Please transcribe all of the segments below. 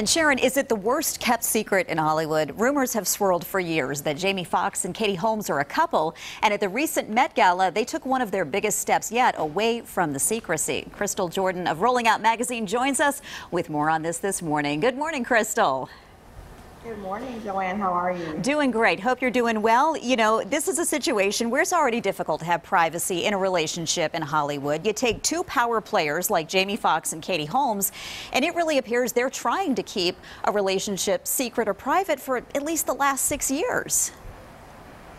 And Sharon, is it the worst kept secret in Hollywood? Rumors have swirled for years that Jamie Foxx and Katie Holmes are a couple. And at the recent Met Gala, they took one of their biggest steps yet away from the secrecy. Crystal Jordan of Rolling Out Magazine joins us with more on this this morning. Good morning, Crystal. Good morning, Joanne. How are you? Doing great. Hope you're doing well. You know, this is a situation where it's already difficult to have privacy in a relationship in Hollywood. You take two power players like Jamie Foxx and Katie Holmes, and it really appears they're trying to keep a relationship secret or private for at least the last six years.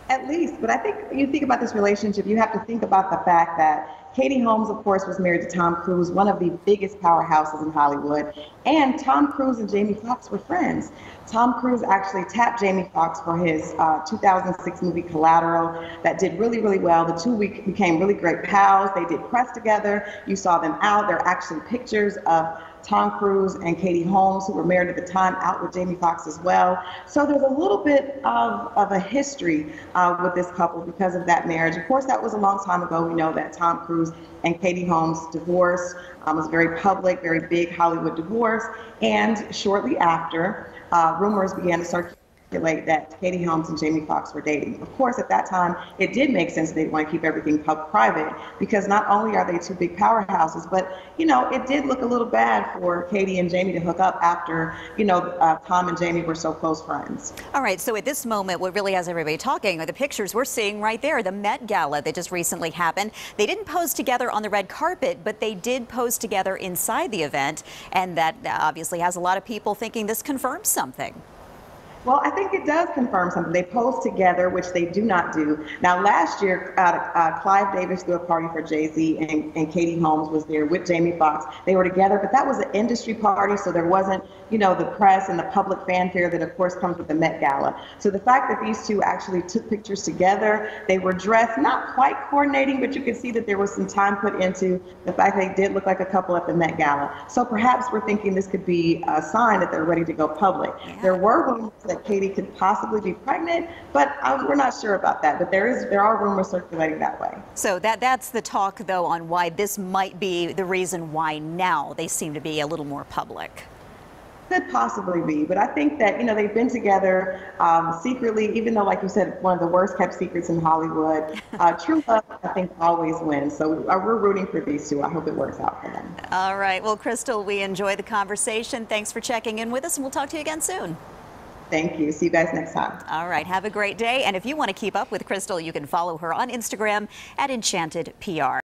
At least, but I think you think about this relationship, you have to think about the fact that Katie Holmes, of course, was married to Tom Cruise, one of the biggest powerhouses in Hollywood. And Tom Cruise and Jamie Foxx were friends. Tom Cruise actually tapped Jamie Foxx for his uh, 2006 movie Collateral that did really, really well. The two became really great pals. They did press together. You saw them out. There are actually pictures of Tom Cruise and Katie Holmes, who were married at the time, out with Jamie Foxx as well. So there's a little bit of, of a history uh, with this couple because of that marriage. Of course, that was a long time ago. We know that Tom Cruise and Katie Holmes divorced. Um, was very public, very big Hollywood divorce. And shortly after, uh, rumors began to circulate speculate that Katie Holmes and Jamie Foxx were dating. Of course, at that time, it did make sense they'd want to keep everything private because not only are they two big powerhouses, but, you know, it did look a little bad for Katie and Jamie to hook up after, you know, uh, Tom and Jamie were so close friends. All right, so at this moment, what really has everybody talking are the pictures we're seeing right there, the Met Gala that just recently happened. They didn't pose together on the red carpet, but they did pose together inside the event, and that obviously has a lot of people thinking this confirms something. Well, I think it does confirm something. They pose together, which they do not do. Now, last year, uh, uh, Clive Davis threw a party for Jay Z, and, and Katie Holmes was there with Jamie Foxx. They were together, but that was an industry party, so there wasn't, you know, the press and the public fanfare that, of course, comes with the Met Gala. So the fact that these two actually took pictures together, they were dressed not quite coordinating, but you can see that there was some time put into the fact they did look like a couple at the Met Gala. So perhaps we're thinking this could be a sign that they're ready to go public. Yeah. There were rumors that that Katie could possibly be pregnant, but um, we're not sure about that. But there is there are rumors circulating that way. So that that's the talk, though, on why this might be the reason why now they seem to be a little more public. Could possibly be, but I think that you know they've been together um, secretly, even though, like you said, one of the worst kept secrets in Hollywood. Uh, true love, I think, always wins. So uh, we're rooting for these two. I hope it works out for them. All right. Well, Crystal, we enjoy the conversation. Thanks for checking in with us, and we'll talk to you again soon. Thank you. See you guys next time. All right. Have a great day. And if you want to keep up with Crystal, you can follow her on Instagram at Enchanted PR.